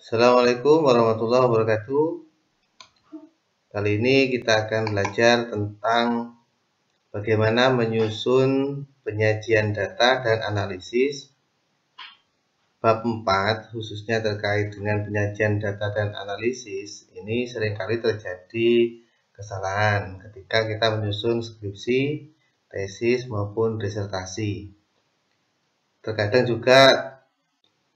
Assalamualaikum warahmatullahi wabarakatuh. Kali ini kita akan belajar tentang bagaimana menyusun penyajian data dan analisis. Bab 4 khususnya terkait dengan penyajian data dan analisis ini sering kali terjadi kesalahan ketika kita menyusun skripsi, tesis maupun disertasi. Terkadang juga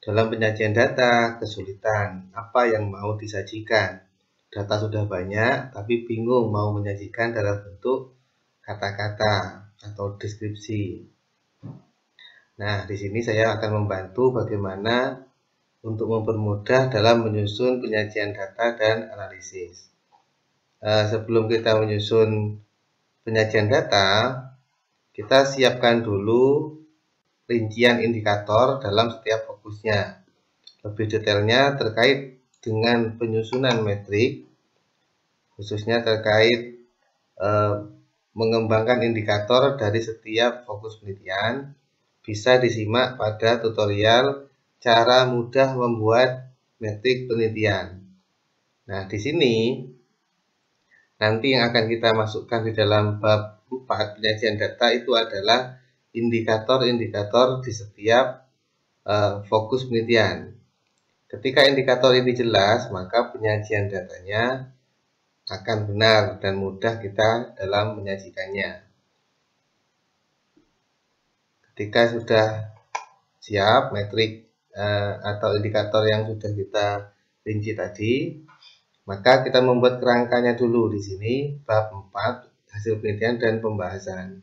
dalam penyajian data, kesulitan apa yang mau disajikan. Data sudah banyak, tapi bingung mau menyajikan dalam bentuk kata-kata atau deskripsi. Nah, di sini saya akan membantu bagaimana untuk mempermudah dalam menyusun penyajian data dan analisis. Eh, sebelum kita menyusun penyajian data, kita siapkan dulu rincian indikator dalam setiap fokusnya. Lebih detailnya terkait dengan penyusunan metrik, khususnya terkait eh, mengembangkan indikator dari setiap fokus penelitian, bisa disimak pada tutorial cara mudah membuat metrik penelitian. Nah, di sini nanti yang akan kita masukkan di dalam bab 4 penyajian data itu adalah indikator-indikator di setiap uh, fokus penelitian. Ketika indikator ini jelas, maka penyajian datanya akan benar dan mudah kita dalam menyajikannya. Ketika sudah siap metrik uh, atau indikator yang sudah kita rinci tadi, maka kita membuat kerangkanya dulu di sini bab 4 hasil penelitian dan pembahasan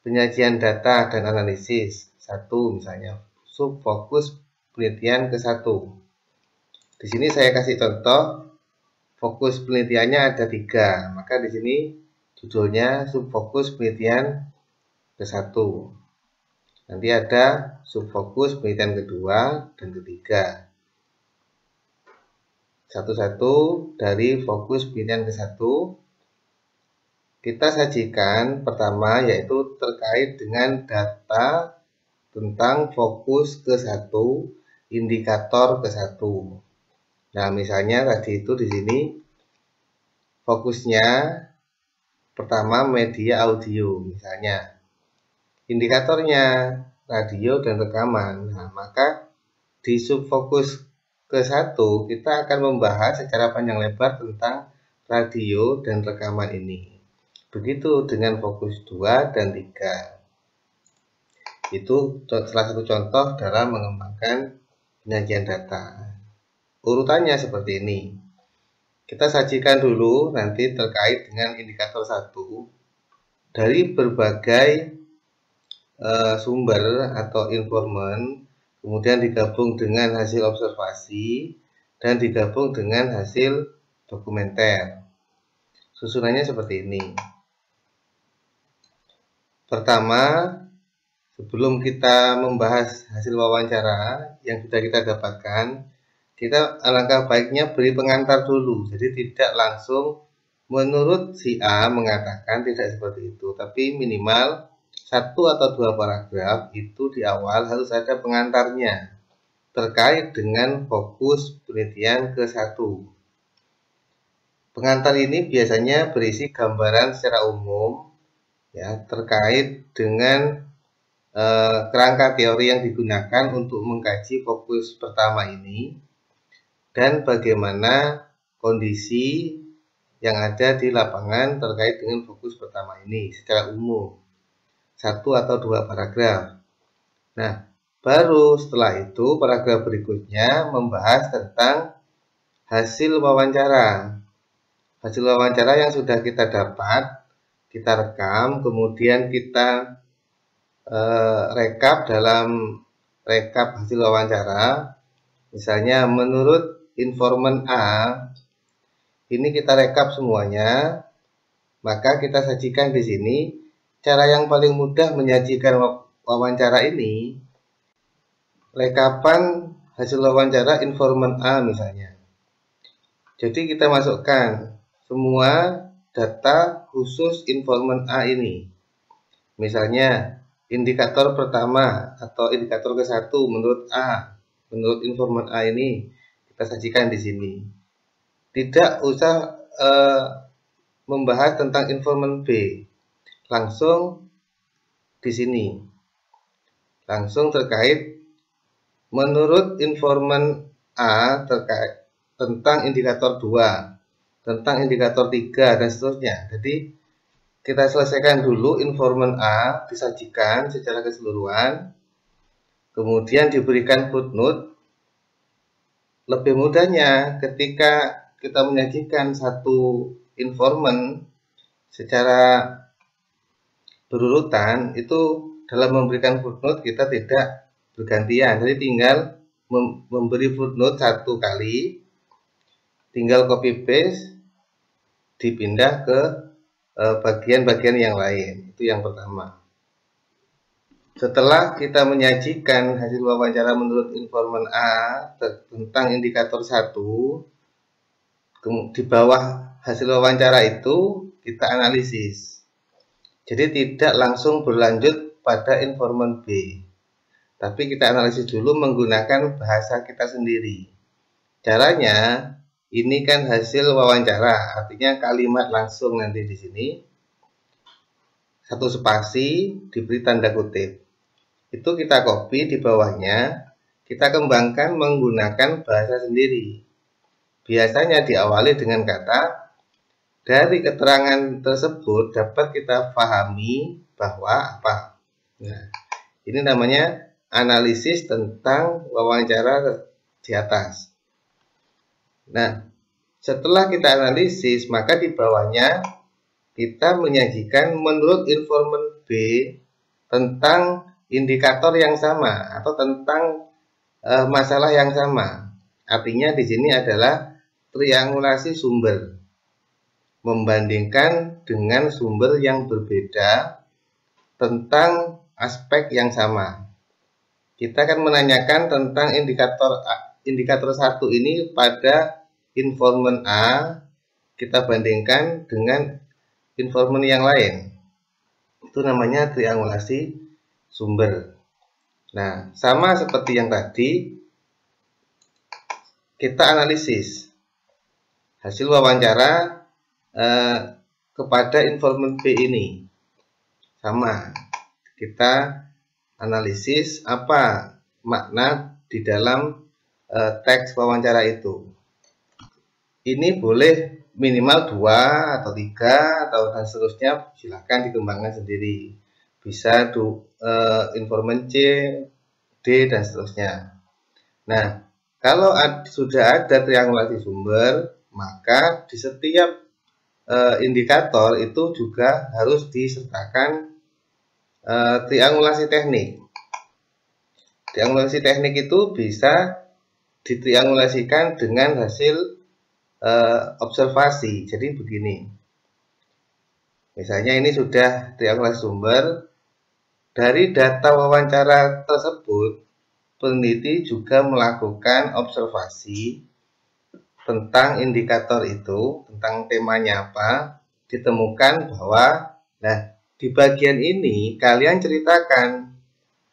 penyajian data dan analisis. Satu misalnya subfokus penelitian ke satu. Di sini saya kasih contoh fokus penelitiannya ada tiga. Maka di sini judulnya subfokus penelitian ke satu. Nanti ada subfokus penelitian kedua dan ketiga. Satu-satu dari fokus penelitian ke satu kita sajikan pertama yaitu terkait dengan data tentang fokus ke satu indikator ke satu. Nah, misalnya tadi itu di sini fokusnya pertama media audio misalnya. Indikatornya radio dan rekaman. Nah, maka di subfokus ke satu kita akan membahas secara panjang lebar tentang radio dan rekaman ini. Begitu dengan fokus 2 dan 3. Itu salah satu contoh dalam mengembangkan penyajian data. Urutannya seperti ini. Kita sajikan dulu nanti terkait dengan indikator 1 dari berbagai uh, sumber atau informan kemudian digabung dengan hasil observasi dan digabung dengan hasil dokumenter. Susunannya seperti ini. Pertama, sebelum kita membahas hasil wawancara yang sudah kita dapatkan, kita alangkah baiknya beri pengantar dulu. Jadi tidak langsung menurut si A mengatakan tidak seperti itu, tapi minimal satu atau dua paragraf itu di awal harus ada pengantarnya terkait dengan fokus penelitian ke satu. Pengantar ini biasanya berisi gambaran secara umum ya terkait dengan eh, kerangka teori yang digunakan untuk mengkaji fokus pertama ini dan bagaimana kondisi yang ada di lapangan terkait dengan fokus pertama ini secara umum satu atau dua paragraf. Nah, baru setelah itu paragraf berikutnya membahas tentang hasil wawancara. Hasil wawancara yang sudah kita dapat kita rekam, kemudian kita eh, rekap dalam rekap hasil wawancara. Misalnya menurut informan A, ini kita rekap semuanya, maka kita sajikan di sini cara yang paling mudah menyajikan wawancara ini rekapan hasil wawancara informan A misalnya. Jadi kita masukkan semua data khusus informan A ini. Misalnya, indikator pertama atau indikator ke satu menurut A, menurut informan A ini, kita sajikan di sini. Tidak usah uh, membahas tentang informan B, langsung di sini. Langsung terkait menurut informan A terkait tentang indikator 2, tentang indikator 3 dan seterusnya. Jadi kita selesaikan dulu informan A disajikan secara keseluruhan kemudian diberikan footnote lebih mudahnya ketika kita menyajikan satu informan secara berurutan itu dalam memberikan footnote kita tidak bergantian jadi tinggal memberi footnote satu kali tinggal copy paste dipindah ke eh, bagian-bagian yang lain itu yang pertama setelah kita menyajikan hasil wawancara menurut informan A tentang indikator 1, di bawah hasil wawancara itu kita analisis. Jadi tidak langsung berlanjut pada informan B. Tapi kita analisis dulu menggunakan bahasa kita sendiri. Caranya ini kan hasil wawancara, artinya kalimat langsung nanti di sini. Satu spasi diberi tanda kutip itu kita copy di bawahnya, kita kembangkan menggunakan bahasa sendiri. Biasanya diawali dengan kata, dari keterangan tersebut dapat kita pahami bahwa apa. Nah, ini namanya analisis tentang wawancara di atas. Nah, setelah kita analisis, maka di bawahnya kita menyajikan menurut informan B tentang indikator yang sama atau tentang e, masalah yang sama. Artinya di sini adalah triangulasi sumber membandingkan dengan sumber yang berbeda tentang aspek yang sama. Kita akan menanyakan tentang indikator indikator satu ini pada informan A kita bandingkan dengan informan yang lain. Itu namanya triangulasi sumber. Nah, sama seperti yang tadi, kita analisis hasil wawancara eh, kepada informan B ini. Sama, kita analisis apa makna di dalam eh, teks wawancara itu. Ini boleh minimal dua atau tiga atau dan seterusnya silakan dikembangkan sendiri bisa do, uh, informan C, D, dan seterusnya. Nah, kalau ad, sudah ada triangulasi sumber, maka di setiap uh, indikator itu juga harus disertakan uh, triangulasi teknik. Triangulasi teknik itu bisa ditriangulasikan dengan hasil uh, observasi. Jadi begini. Misalnya ini sudah triangulasi sumber, dari data wawancara tersebut, peneliti juga melakukan observasi tentang indikator itu, tentang temanya apa, ditemukan bahwa, nah, di bagian ini kalian ceritakan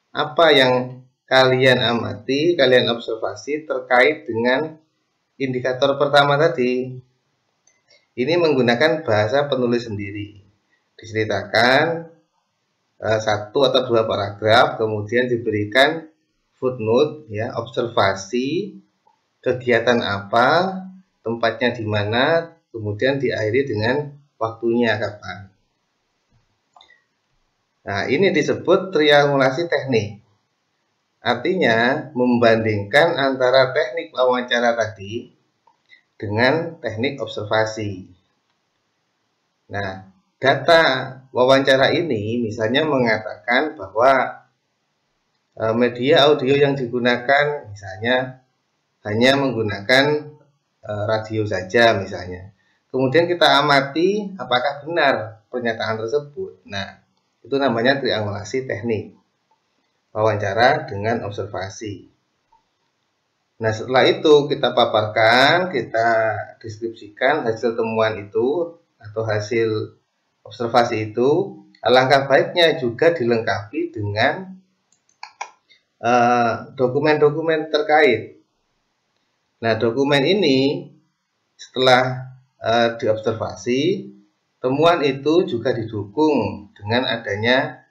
apa yang kalian amati, kalian observasi terkait dengan indikator pertama tadi. Ini menggunakan bahasa penulis sendiri. Diceritakan Eh, satu atau dua paragraf kemudian diberikan footnote ya observasi kegiatan apa tempatnya di mana kemudian diakhiri dengan waktunya kapan nah ini disebut triangulasi teknik artinya membandingkan antara teknik wawancara tadi dengan teknik observasi nah data wawancara ini misalnya mengatakan bahwa e, media audio yang digunakan misalnya hanya menggunakan e, radio saja misalnya. Kemudian kita amati apakah benar pernyataan tersebut. Nah, itu namanya triangulasi teknik. Wawancara dengan observasi. Nah, setelah itu kita paparkan, kita deskripsikan hasil temuan itu atau hasil observasi itu alangkah baiknya juga dilengkapi dengan eh, dokumen-dokumen uh, terkait Nah, dokumen ini setelah uh, diobservasi, temuan itu juga didukung dengan adanya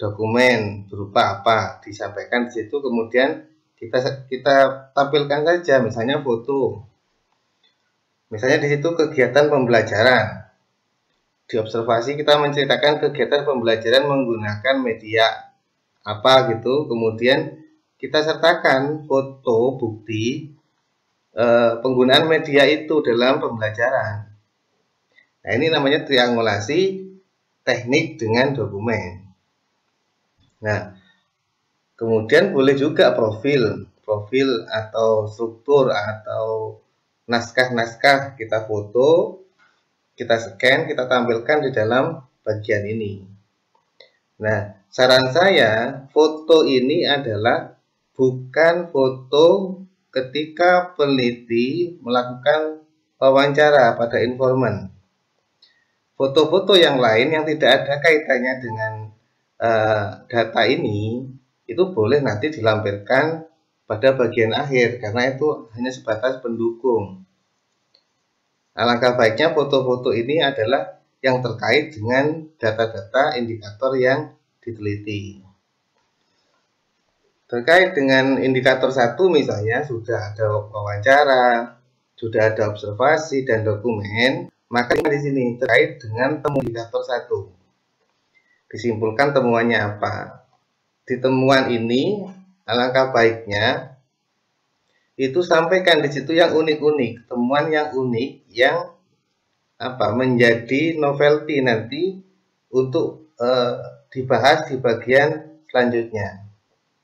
dokumen berupa apa disampaikan di situ kemudian kita kita tampilkan saja misalnya foto. Misalnya di situ kegiatan pembelajaran. Di observasi kita menceritakan kegiatan pembelajaran menggunakan media apa gitu kemudian kita sertakan foto bukti eh, penggunaan media itu dalam pembelajaran. Nah ini namanya triangulasi teknik dengan dokumen Nah, kemudian boleh juga profil, profil atau struktur atau naskah-naskah kita foto, kita scan, kita tampilkan di dalam bagian ini. Nah, saran saya, foto ini adalah bukan foto ketika peneliti melakukan wawancara pada informan. Foto-foto yang lain yang tidak ada kaitannya dengan uh, data ini itu boleh nanti dilampirkan pada bagian akhir karena itu hanya sebatas pendukung. Alangkah baiknya foto-foto ini adalah yang terkait dengan data-data indikator yang diteliti. Terkait dengan indikator satu misalnya sudah ada wawancara, sudah ada observasi dan dokumen, maka di sini terkait dengan temu indikator satu disimpulkan temuannya apa. Di temuan ini, alangkah baiknya itu sampaikan di situ yang unik-unik, temuan yang unik yang apa menjadi novelty nanti untuk e, dibahas di bagian selanjutnya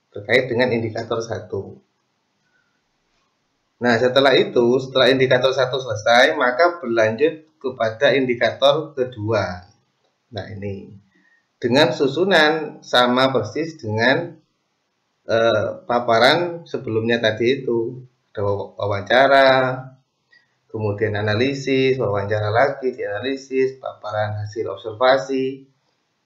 terkait dengan indikator satu. Nah, setelah itu, setelah indikator satu selesai, maka berlanjut kepada indikator kedua. Nah, ini dengan susunan sama persis dengan eh, paparan sebelumnya tadi itu. Ada wawancara kemudian analisis wawancara lagi dianalisis paparan hasil observasi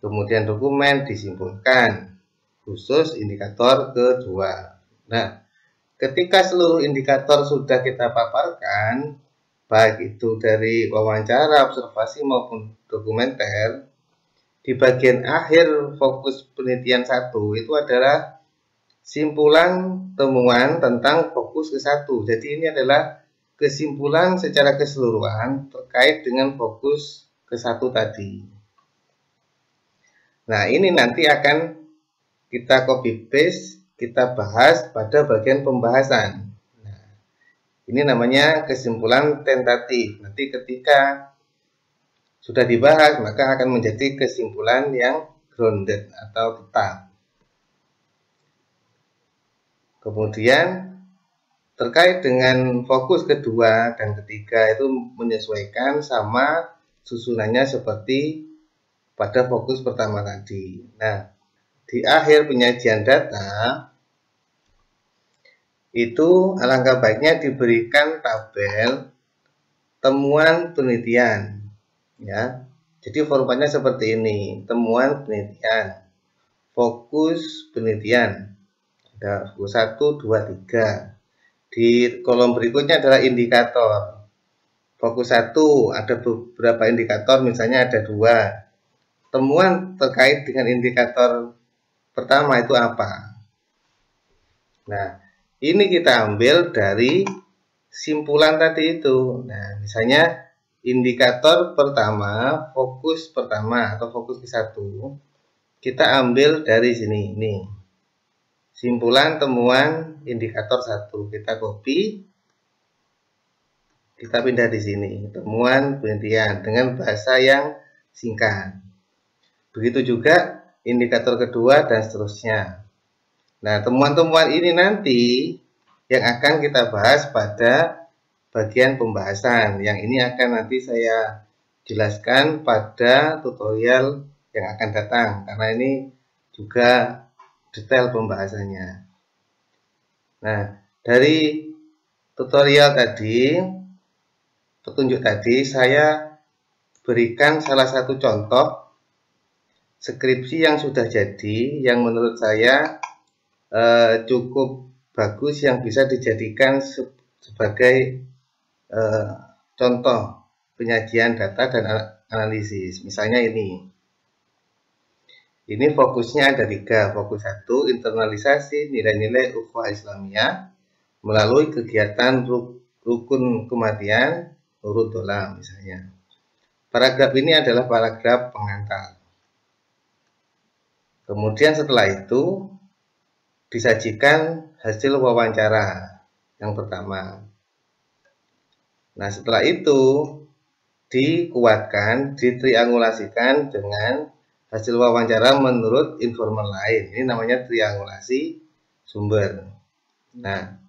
kemudian dokumen disimpulkan khusus indikator kedua. Nah ketika seluruh indikator sudah kita paparkan baik itu dari wawancara observasi maupun dokumenter di bagian akhir fokus penelitian satu itu adalah simpulan temuan tentang fokus ke satu. Jadi ini adalah kesimpulan secara keseluruhan terkait dengan fokus ke satu tadi. Nah ini nanti akan kita copy paste, kita bahas pada bagian pembahasan. Nah, ini namanya kesimpulan tentatif. Nanti ketika sudah dibahas, maka akan menjadi kesimpulan yang grounded atau tetap. Kemudian terkait dengan fokus kedua dan ketiga itu menyesuaikan sama susunannya seperti pada fokus pertama tadi. Nah, di akhir penyajian data itu alangkah baiknya diberikan tabel temuan penelitian ya. Jadi formatnya seperti ini. Temuan penelitian. Fokus penelitian. Ada fokus 1 2 3 di kolom berikutnya adalah indikator. Fokus 1 ada beberapa indikator misalnya ada dua. Temuan terkait dengan indikator pertama itu apa? Nah ini kita ambil dari simpulan tadi itu. Nah misalnya indikator pertama, fokus pertama atau fokus ke satu, kita ambil dari sini. Ini simpulan temuan indikator satu. Kita copy, kita pindah di sini. Temuan penelitian dengan bahasa yang singkat. Begitu juga indikator kedua dan seterusnya. Nah, temuan-temuan ini nanti yang akan kita bahas pada bagian pembahasan. Yang ini akan nanti saya jelaskan pada tutorial yang akan datang karena ini juga detail pembahasannya. Nah, dari tutorial tadi, petunjuk tadi, saya berikan salah satu contoh skripsi yang sudah jadi, yang menurut saya eh, cukup bagus, yang bisa dijadikan sebagai eh, contoh penyajian data dan analisis. Misalnya ini. Ini fokusnya ada tiga. Fokus satu, internalisasi nilai-nilai ukhuwah Islamiyah melalui kegiatan rukun kematian urut dolam misalnya. Paragraf ini adalah paragraf pengantar. Kemudian setelah itu disajikan hasil wawancara yang pertama. Nah setelah itu dikuatkan, ditriangulasikan dengan hasil wawancara menurut informan lain. Ini namanya triangulasi sumber. Nah,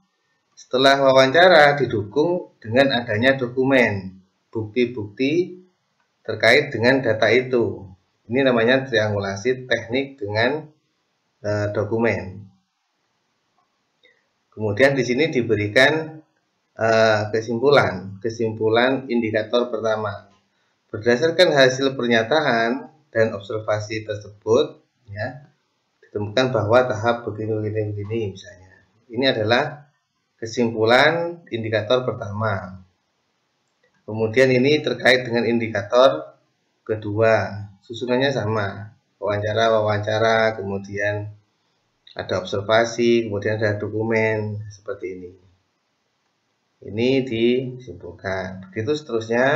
setelah wawancara didukung dengan adanya dokumen, bukti-bukti terkait dengan data itu. Ini namanya triangulasi teknik dengan e, dokumen. Kemudian di sini diberikan e, kesimpulan, kesimpulan indikator pertama. Berdasarkan hasil pernyataan dan observasi tersebut, ya, ditemukan bahwa tahap begini-begini begini misalnya. Ini adalah kesimpulan indikator pertama. Kemudian ini terkait dengan indikator kedua susunannya sama wawancara wawancara kemudian ada observasi kemudian ada dokumen seperti ini ini disimpulkan begitu seterusnya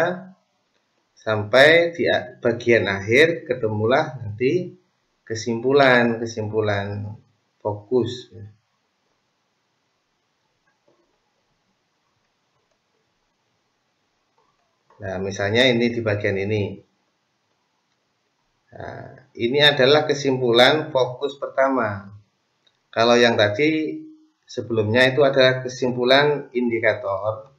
sampai di bagian akhir ketemulah nanti kesimpulan kesimpulan fokus Nah, misalnya ini di bagian ini. Nah, ini adalah kesimpulan fokus pertama. Kalau yang tadi sebelumnya itu adalah kesimpulan indikator.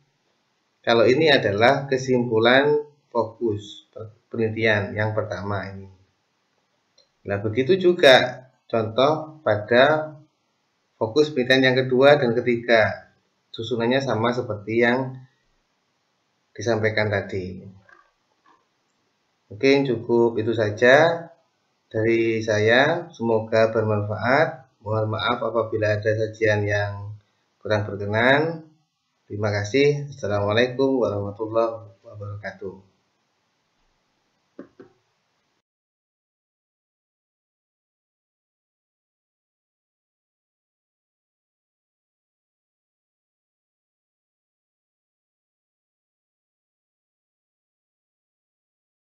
Kalau ini adalah kesimpulan fokus penelitian yang pertama ini. Nah, begitu juga contoh pada fokus penelitian yang kedua dan ketiga. Susunannya sama seperti yang disampaikan tadi. Mungkin cukup itu saja dari saya. Semoga bermanfaat. Mohon maaf apabila ada sajian yang kurang berkenan. Terima kasih. Assalamualaikum warahmatullahi wabarakatuh.